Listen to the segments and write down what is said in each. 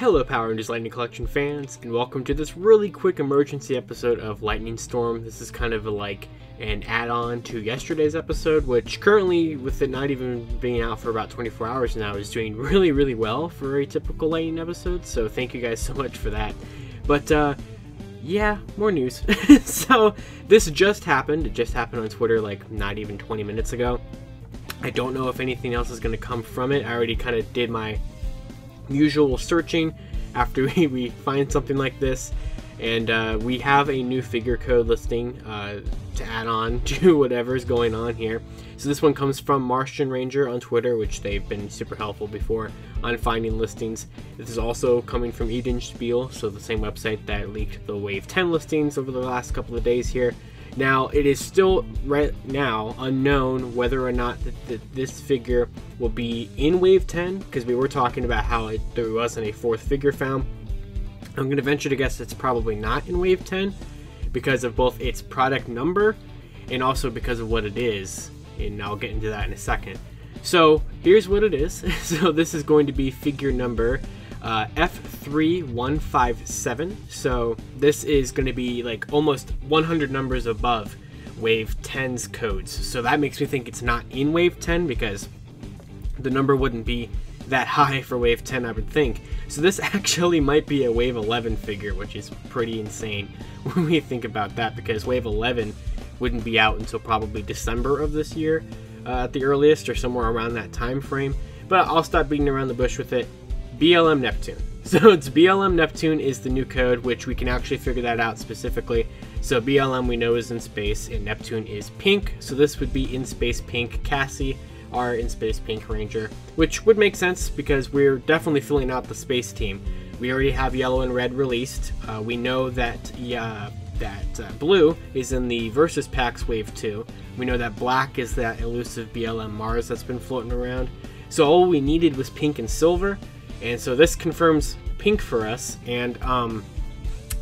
Hello Power Rangers Lightning Collection fans, and welcome to this really quick emergency episode of Lightning Storm. This is kind of like an add-on to yesterday's episode, which currently, with it not even being out for about 24 hours now, is doing really, really well for a typical Lightning episode. So thank you guys so much for that. But uh, yeah, more news. so this just happened. It just happened on Twitter like not even 20 minutes ago. I don't know if anything else is going to come from it. I already kind of did my usual searching after we, we find something like this. And uh, we have a new figure code listing uh, to add on to whatever's going on here. So this one comes from Martian Ranger on Twitter, which they've been super helpful before on finding listings. This is also coming from Eden Spiel, so the same website that leaked the Wave 10 listings over the last couple of days here. Now, it is still right now unknown whether or not that, that this figure will be in Wave 10, because we were talking about how it, there wasn't a fourth figure found. I'm going to venture to guess it's probably not in Wave 10 because of both its product number and also because of what it is. And I'll get into that in a second. So here's what it is. so this is going to be figure number uh, F3157. So this is going to be like almost 100 numbers above Wave 10's codes. So that makes me think it's not in Wave 10 because the number wouldn't be that high for Wave 10, I would think. So this actually might be a Wave 11 figure, which is pretty insane when we think about that because Wave 11 wouldn't be out until probably December of this year uh, at the earliest or somewhere around that time frame. But I'll stop beating around the bush with it. BLM Neptune. So it's BLM Neptune is the new code, which we can actually figure that out specifically. So BLM we know is in space, and Neptune is pink. So this would be in space pink Cassie, our in space pink ranger, which would make sense because we're definitely filling out the space team. We already have yellow and red released. Uh, we know that yeah, that uh, blue is in the Versus Packs Wave 2. We know that black is that elusive BLM Mars that's been floating around. So all we needed was pink and silver. And so this confirms pink for us, and um,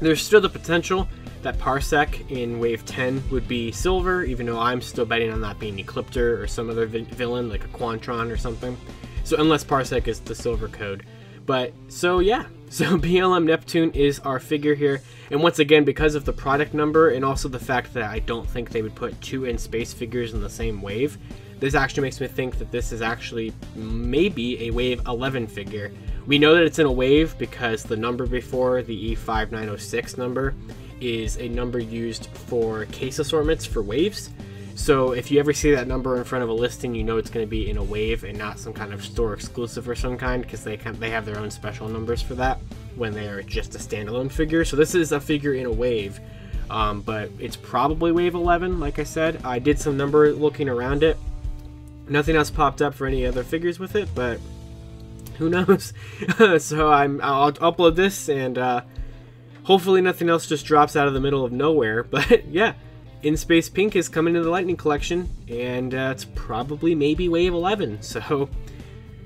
there's still the potential that Parsec in Wave 10 would be silver, even though I'm still betting on that being Ecliptor or some other vi villain like a Quantron or something. So unless Parsec is the silver code. But so yeah, so BLM Neptune is our figure here, and once again, because of the product number and also the fact that I don't think they would put two in space figures in the same wave, this actually makes me think that this is actually maybe a Wave 11 figure. We know that it's in a wave because the number before the E5906 number is a number used for case assortments for waves. So if you ever see that number in front of a listing, you know it's going to be in a wave and not some kind of store exclusive or some kind because they can, they have their own special numbers for that when they are just a standalone figure. So this is a figure in a wave, um, but it's probably wave 11. Like I said, I did some number looking around it. Nothing else popped up for any other figures with it, but who knows? so I'm I'll upload this and uh, hopefully nothing else just drops out of the middle of nowhere. But yeah, In Space Pink is coming to the Lightning Collection, and uh, it's probably maybe Wave 11. So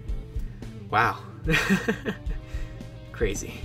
wow, crazy.